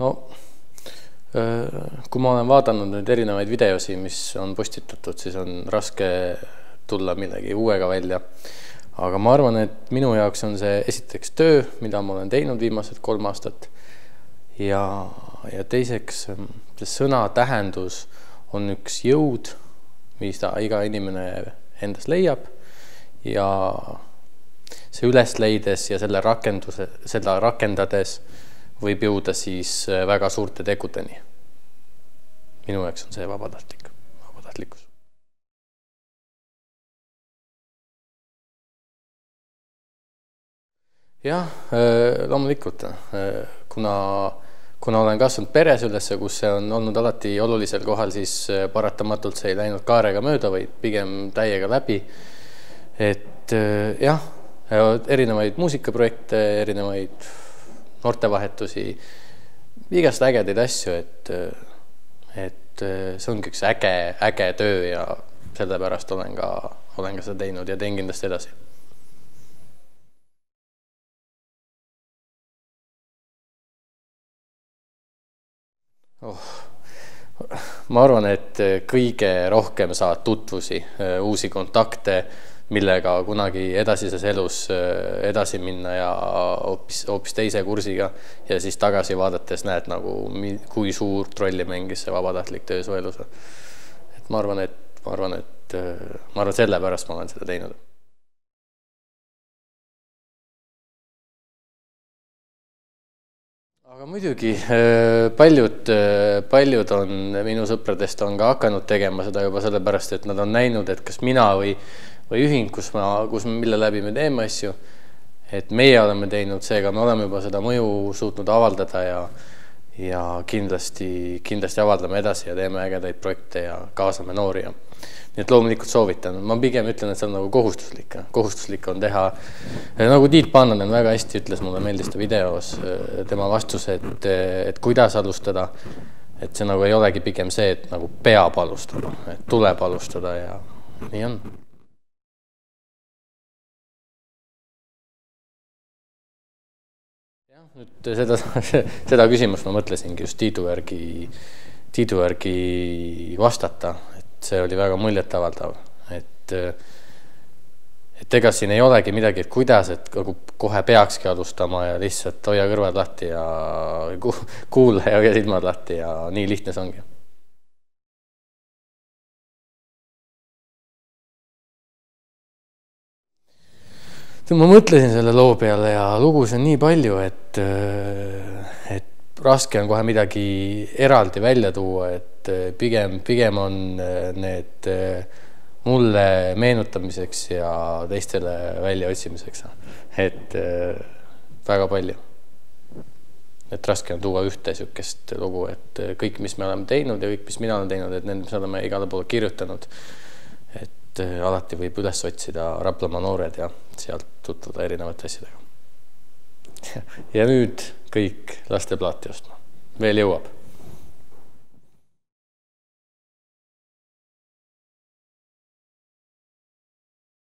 no kui ma olen vaadanud neid erinevaid videosi, mis on postitatud, siis on raske tulla millegi uuega välja. aga ma arvan, et minu jaoks on see esiteks töö, mida ma olen teinud viimased kolm aastat. ja, ja teiseks see sõna tähendus on üks jõud, mis ta iga inimene endas leiab ja see üles leides ja selle rakenduse, seda rakendades võib jõuda siis äh, väga suurte tegudeni. minu jaoks on see vabatahtlik, vabatahtlikkus. jah, äh, loomulikult, äh, kuna, kuna olen kasvanud peres üles, kus see on olnud alati olulisel kohal, siis paratamatult see ei läinud kaarega mööda, vaid pigem täiega läbi. et jah, erinevaid muusikaprojekte, erinevaid noortevahetusi, igast ägedaid asju, et, et see ongi üks äge, äge töö ja sellepärast olen ka, olen ka seda teinud ja teen kindlasti edasi. oh ma arvan, et kõige rohkem saad tutvusi, uusi kontakte millega kunagi edasises elus äh, edasi minna ja hoopis, hoopis teise kursiga ja siis tagasi vaadates näed nagu, kui suurt rolli mängis see vabatahtlik töö su elus. et ma arvan, et ma arvan, et ma arvan, sellepärast ma olen seda teinud aga muidugi äh, paljud, paljud on minu sõpradest on ka hakanud tegema seda juba sellepärast, et nad on näinud, et kas mina või või ühing, kus ma, kus, mille läbi me teeme asju. et meie oleme teinud, seega me oleme juba seda mõju suutnud avaldada ja ja kindlasti, kindlasti avaldame edasi ja teeme ägedaid projekte ja kaasame noori ja nii et loomulikult soovitan, ma pigem ütlen, et see on nagu kohustuslik, kohustuslik on teha, nagu Tiit Pannanen väga hästi ütles, mulle meeldis ta videos tema vastus, et, et kuidas alustada. et see nagu ei olegi pigem see, et nagu peab alustada, et tuleb alustada ja nii on jah, nüüd seda, seda küsimust ma mõtlesingi just Tiidu järgi, Tiidu järgi vastata, et see oli väga muljetavaldav, et et ega siin ei olegi midagi, et kuidas, et nagu kohe peakski alustama ja lihtsalt hoia kõrvad lahti ja kuula ja hoia silmad lahti ja nii lihtne see ongi ma mõtlesin selle loo peale ja lugusid on nii palju, et, äh, et raske on kohe midagi eraldi välja tuua, et äh, pigem, pigem on äh, need mulle meenutamiseks ja teistele väljaotsimiseks. et väga palju. et raske on tuua ühte niisugust lugu, et kõik, mis me oleme teinud ja kõik, mis mina olen teinud, et need, mis me oleme igale poole kirjutanud et äh, alati võib üles otsida Raplamaa noored ja sealt tutvuda erinevate asjadega. ja nüüd kõik lasteplaati ostma, veel jõuab